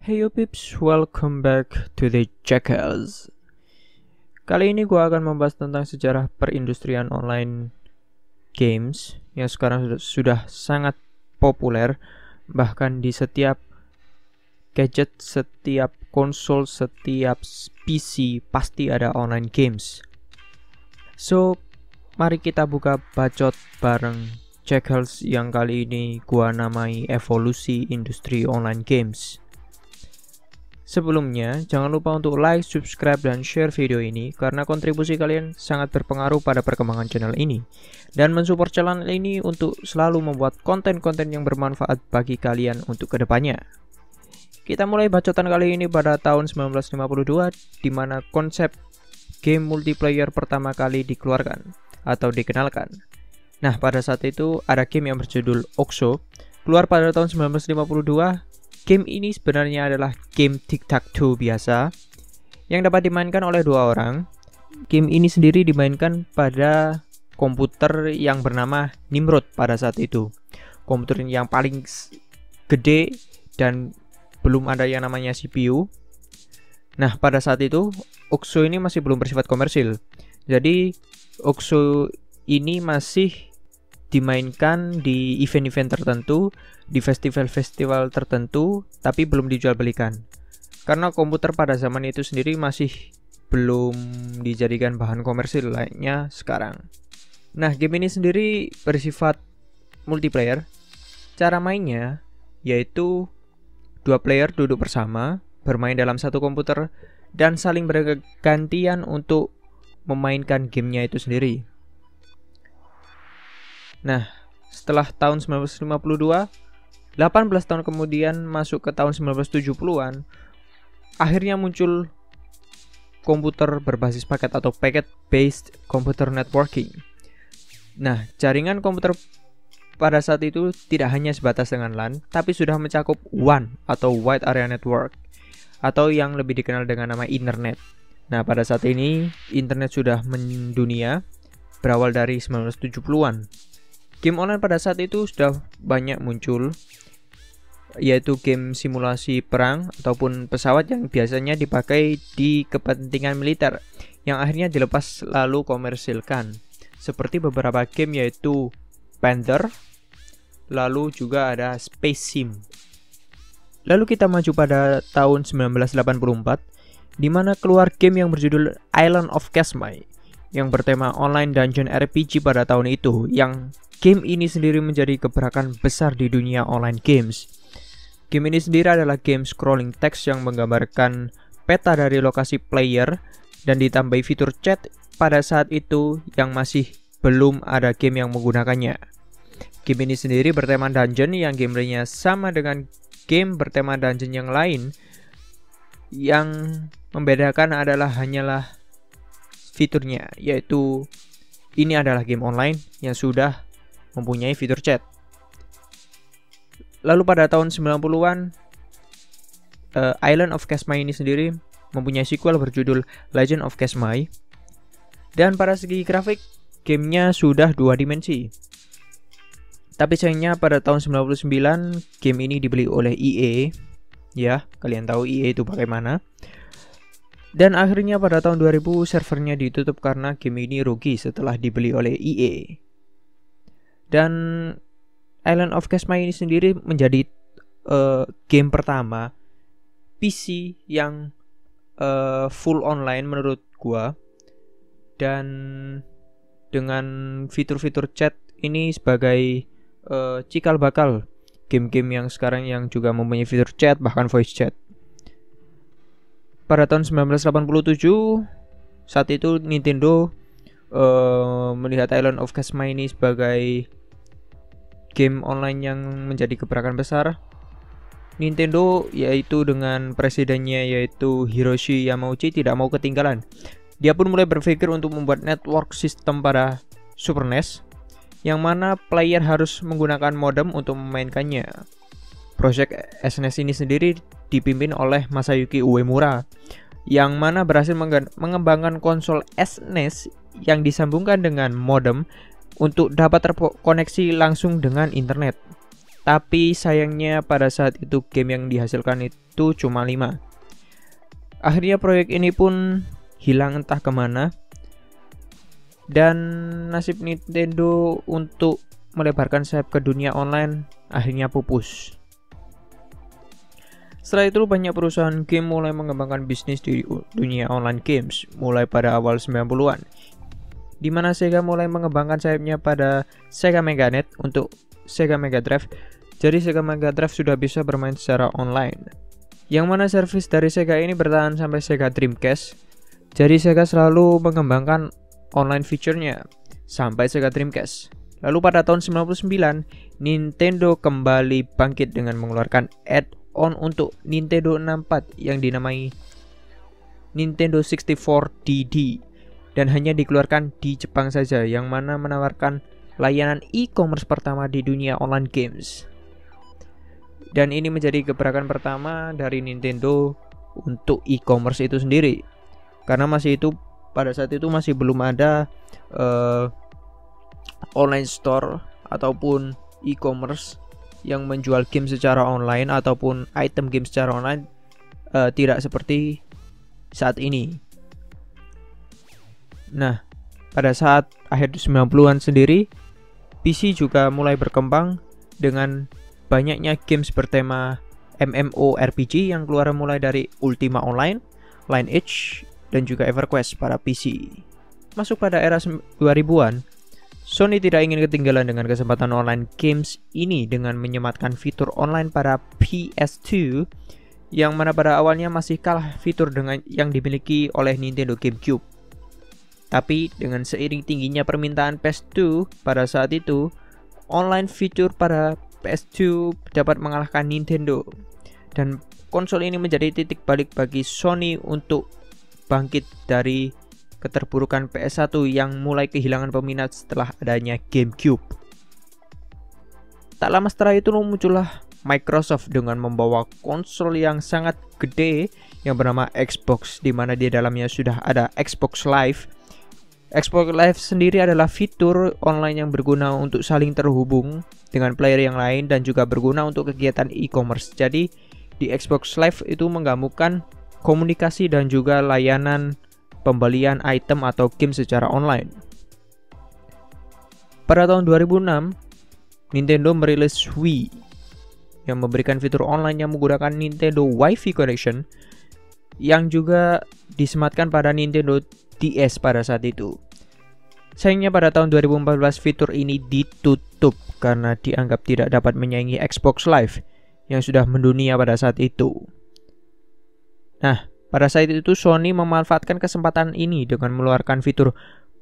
Hey yo pips, welcome back to the Jackals. Kali ini gua akan membahas tentang sejarah perindustrian online games yang sekarang sudah, sudah sangat populer bahkan di setiap gadget, setiap konsol, setiap PC pasti ada online games. So, mari kita buka bacot bareng Jackals yang kali ini gua namai evolusi industri online games. Sebelumnya, jangan lupa untuk like, subscribe, dan share video ini karena kontribusi kalian sangat berpengaruh pada perkembangan channel ini dan mensupport channel ini untuk selalu membuat konten-konten yang bermanfaat bagi kalian untuk ke depannya. Kita mulai bacotan kali ini pada tahun 1952 di mana konsep game multiplayer pertama kali dikeluarkan atau dikenalkan. Nah, pada saat itu ada game yang berjudul Oxo keluar pada tahun 1952 Game ini sebenarnya adalah game tic-tac-toe biasa yang dapat dimainkan oleh dua orang. Game ini sendiri dimainkan pada komputer yang bernama Nimrod pada saat itu. Komputer yang paling gede dan belum ada yang namanya CPU. Nah, pada saat itu Oxo ini masih belum bersifat komersil. Jadi Oxo ini masih dimainkan di event-event tertentu, di festival-festival tertentu, tapi belum dijual belikan. Karena komputer pada zaman itu sendiri masih belum dijadikan bahan komersil lainnya sekarang. Nah, game ini sendiri bersifat multiplayer. Cara mainnya yaitu dua player duduk bersama, bermain dalam satu komputer, dan saling bergantian untuk memainkan gamenya itu sendiri. Nah, setelah tahun 1952, 18 tahun kemudian masuk ke tahun 1970-an, akhirnya muncul komputer berbasis paket atau packet based computer networking. Nah, jaringan komputer pada saat itu tidak hanya sebatas dengan LAN, tapi sudah mencakup WAN atau Wide Area Network atau yang lebih dikenal dengan nama internet. Nah, pada saat ini internet sudah mendunia berawal dari 1970-an. Game online pada saat itu sudah banyak muncul yaitu game simulasi perang ataupun pesawat yang biasanya dipakai di kepentingan militer yang akhirnya dilepas lalu komersilkan. Seperti beberapa game yaitu Panther lalu juga ada Space Sim. Lalu kita maju pada tahun 1984 di mana keluar game yang berjudul Island of Casmai yang bertema online dungeon RPG pada tahun itu yang Game ini sendiri menjadi gebrakan besar di dunia online games. Game ini sendiri adalah game scrolling text yang menggambarkan peta dari lokasi player dan ditambahi fitur chat pada saat itu yang masih belum ada game yang menggunakannya. Game ini sendiri bertema dungeon yang gameplaynya sama dengan game bertema dungeon yang lain. Yang membedakan adalah hanyalah fiturnya, yaitu ini adalah game online yang sudah mempunyai fitur chat. Lalu pada tahun 90-an, uh, Island of Casmai ini sendiri mempunyai sequel berjudul Legend of Casmai. Dan pada segi grafik, gamenya sudah dua dimensi. Tapi sayangnya pada tahun 99, game ini dibeli oleh EA. Ya, kalian tahu EA itu bagaimana. Dan akhirnya pada tahun 2000 servernya ditutup karena game ini rugi setelah dibeli oleh EA. Dan Island of Casma ini sendiri menjadi uh, game pertama PC yang uh, full online menurut gua dan dengan fitur-fitur chat ini sebagai uh, cikal bakal game-game yang sekarang yang juga mempunyai fitur chat bahkan voice chat. Pada tahun 1987 saat itu Nintendo uh, melihat Island of Casma ini sebagai game online yang menjadi gebrakan besar Nintendo yaitu dengan presidennya yaitu Hiroshi Yamauchi tidak mau ketinggalan. Dia pun mulai berpikir untuk membuat network system pada Super NES yang mana player harus menggunakan modem untuk memainkannya. Project SNES ini sendiri dipimpin oleh Masayuki Uemura yang mana berhasil mengembangkan konsol SNES yang disambungkan dengan modem untuk dapat terkoneksi langsung dengan internet. Tapi sayangnya pada saat itu game yang dihasilkan itu cuma 5. Akhirnya proyek ini pun hilang entah ke mana. Dan nasib Nintendo untuk melebarkan sayap ke dunia online akhirnya pupus. Setelah itu banyak perusahaan game mulai mengembangkan bisnis di dunia online games mulai pada awal 90-an. Di mana Sega mulai mengembangkan sayapnya pada Sega Meganet untuk Sega Mega Drive. Jadi Sega Mega Drive sudah bisa bermain secara online. Yang mana servis dari Sega ini bertahan sampai Sega Dreamcast. Jadi Sega selalu mengembangkan online feature-nya sampai Sega Dreamcast. Lalu pada tahun 99, Nintendo kembali bangkit dengan mengeluarkan add on untuk Nintendo 64 yang dinamai Nintendo 64 DD dan hanya dikeluarkan di Jepang saja yang mana menawarkan layanan e-commerce pertama di dunia online games. Dan ini menjadi gebrakan pertama dari Nintendo untuk e-commerce itu sendiri. Karena masih itu pada saat itu masih belum ada uh, online store ataupun e-commerce yang menjual game secara online ataupun item game secara online uh, tidak seperti saat ini. Nah, pada saat akhir 90-an sendiri, PC juga mulai berkembang dengan banyaknya games bertema MMORPG yang keluar mulai dari Ultima Online, Lineage, dan juga EverQuest para PC. Masuk pada era 2000-an, Sony tidak ingin ketinggalan dengan kesempatan online games ini dengan menyematkan fitur online pada PS2 yang mana pada awalnya masih kalah fitur dengan yang dimiliki oleh Nintendo GameCube. Tapi dengan seiring tingginya permintaan PS2 pada saat itu, online fitur pada PS2 dapat mengalahkan Nintendo. Dan konsol ini menjadi titik balik bagi Sony untuk bangkit dari keterburukan PS1 yang mulai kehilangan peminat setelah adanya GameCube. Tak lama setelah itu muncullah Microsoft dengan membawa konsol yang sangat gede yang bernama Xbox di mana di dalamnya sudah ada Xbox Live. Xbox Live sendiri adalah fitur online yang berguna untuk saling terhubung dengan player yang lain dan juga berguna untuk kegiatan e-commerce. Jadi di Xbox Live itu menggabungkan komunikasi dan juga layanan pembelian item atau game secara online. Pada tahun 2006, Nintendo merilis Wii yang memberikan fitur online yang menggunakan Nintendo Wi-Fi connection yang juga disematkan pada Nintendo DS pada saat itu. Sayangnya pada tahun 2014 fitur ini ditutup karena dianggap tidak dapat menyaingi Xbox Live yang sudah mendunia pada saat itu. Nah, pada saat itu Sony memanfaatkan kesempatan ini dengan mengeluarkan fitur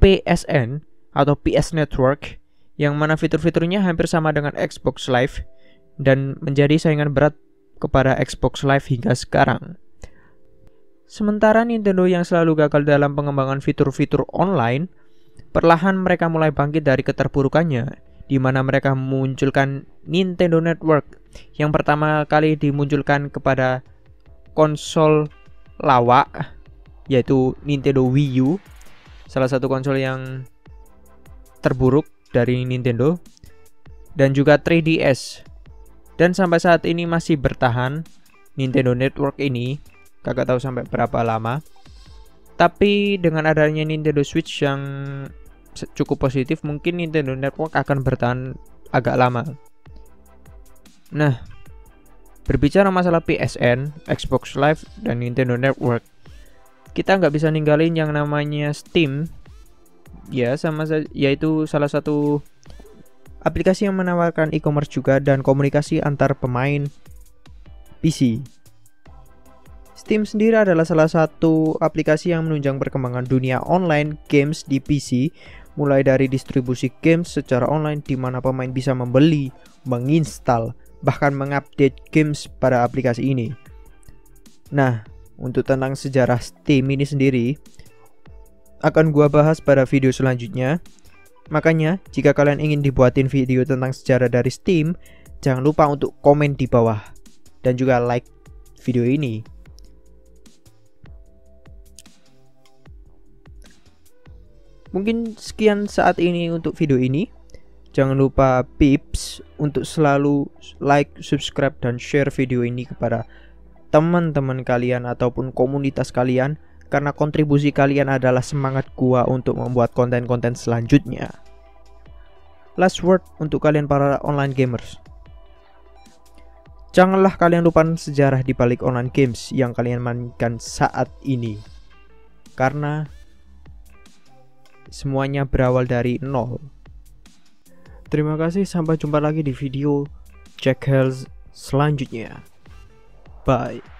PSN atau PS Network yang mana fitur-fiturnya hampir sama dengan Xbox Live dan menjadi saingan berat kepada Xbox Live hingga sekarang. Sementara Nintendo yang selalu gagal dalam pengembangan fitur-fitur online, perlahan mereka mulai bangkit dari keterpurukannya, di mana mereka memunculkan Nintendo Network yang pertama kali dimunculkan kepada konsol lawak yaitu Nintendo Wii U. Salah satu konsol yang terburuk dari Nintendo. Dan juga 3DS dan sampai saat ini masih bertahan Nintendo Network ini. Kagak tahu sampai berapa lama. Tapi dengan adanya Nintendo Switch yang cukup positif mungkin Nintendo Network akan bertahan agak lama. Nah Berbicara masalah PSN, Xbox Live, dan Nintendo Network, kita nggak bisa ninggalin yang namanya Steam. Ya, sama yaitu salah satu aplikasi yang menawarkan e-commerce juga dan komunikasi antar pemain PC. Steam sendiri adalah salah satu aplikasi yang menunjang perkembangan dunia online games di PC, mulai dari distribusi games secara online di mana pemain bisa membeli, menginstal, bahkan mengupdate games pada aplikasi ini. Nah, untuk tentang sejarah Steam ini sendiri akan gua bahas pada video selanjutnya. Makanya, jika kalian ingin dibuatin video tentang sejarah dari Steam, jangan lupa untuk komen di bawah dan juga like video ini. Mungkin sekian saat ini untuk video ini. Jangan lupa pips untuk selalu like, subscribe dan share video ini kepada teman-teman kalian ataupun komunitas kalian karena kontribusi kalian adalah semangat gua untuk membuat konten-konten selanjutnya. Last word untuk kalian para online gamers. Janganlah kalian lupa sejarah di balik online games yang kalian mainkan saat ini. Karena semuanya berawal dari nol. Terima kasih, sampai jumpa lagi di video Jack Hells selanjutnya. Bye.